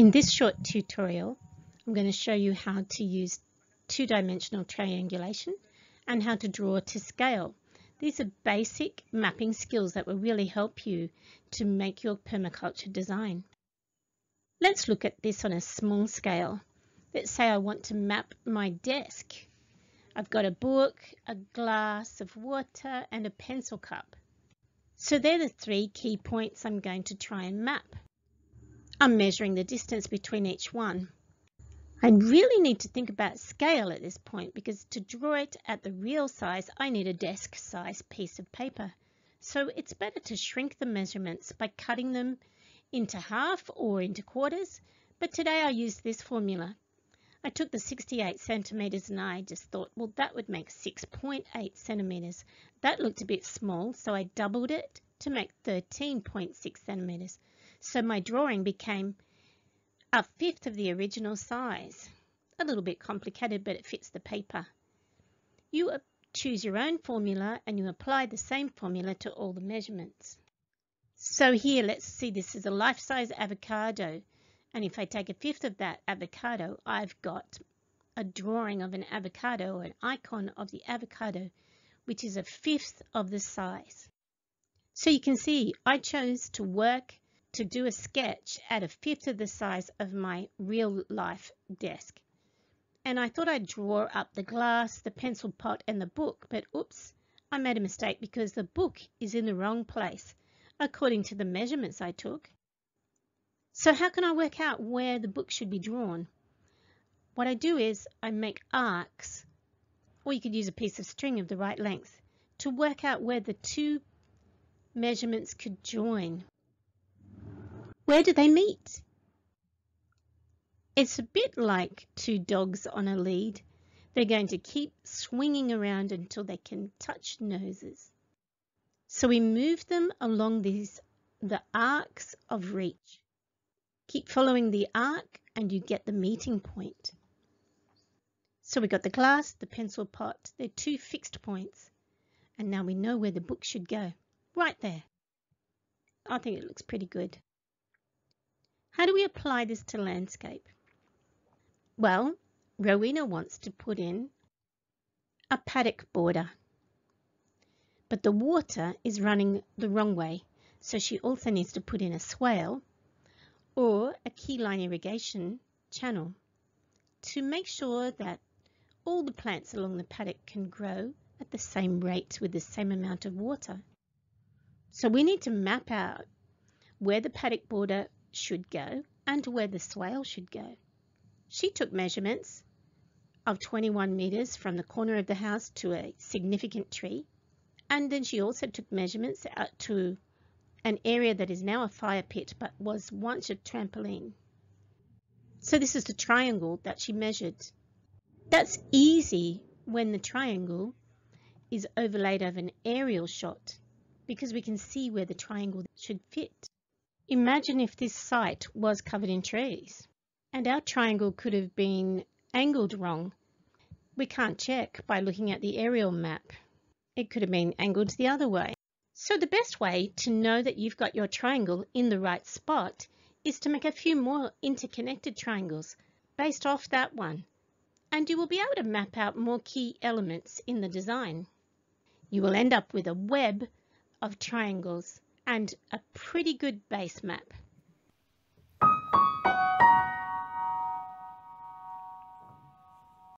In this short tutorial, I'm going to show you how to use two-dimensional triangulation and how to draw to scale. These are basic mapping skills that will really help you to make your permaculture design. Let's look at this on a small scale. Let's say I want to map my desk. I've got a book, a glass of water and a pencil cup. So they're the three key points I'm going to try and map. I'm measuring the distance between each one. I really need to think about scale at this point because to draw it at the real size, I need a desk size piece of paper. So it's better to shrink the measurements by cutting them into half or into quarters. But today I used this formula. I took the 68 centimeters and I just thought, well, that would make 6.8 centimeters. That looked a bit small, so I doubled it to make 13.6 centimeters. So my drawing became a fifth of the original size. A little bit complicated, but it fits the paper. You choose your own formula and you apply the same formula to all the measurements. So here, let's see, this is a life-size avocado. And if I take a fifth of that avocado, I've got a drawing of an avocado or an icon of the avocado, which is a fifth of the size. So you can see I chose to work to do a sketch at a fifth of the size of my real life desk. And I thought I'd draw up the glass, the pencil pot and the book, but oops, I made a mistake because the book is in the wrong place according to the measurements I took. So how can I work out where the book should be drawn? What I do is I make arcs, or you could use a piece of string of the right length, to work out where the two measurements could join. Where do they meet? It's a bit like two dogs on a lead. They're going to keep swinging around until they can touch noses. So we move them along these the arcs of reach. Keep following the arc and you get the meeting point. So we got the glass, the pencil pot, they're two fixed points. And now we know where the book should go. Right there. I think it looks pretty good. How do we apply this to landscape? Well, Rowena wants to put in a paddock border. But the water is running the wrong way, so she also needs to put in a swale or a keyline irrigation channel to make sure that all the plants along the paddock can grow at the same rate with the same amount of water. So we need to map out where the paddock border should go and where the swale should go. She took measurements of 21 metres from the corner of the house to a significant tree and then she also took measurements out to an area that is now a fire pit but was once a trampoline. So this is the triangle that she measured. That's easy when the triangle is overlaid over an aerial shot because we can see where the triangle should fit. Imagine if this site was covered in trees and our triangle could have been angled wrong. We can't check by looking at the aerial map. It could have been angled the other way. So the best way to know that you've got your triangle in the right spot is to make a few more interconnected triangles based off that one. And you will be able to map out more key elements in the design. You will end up with a web of triangles and a pretty good base map.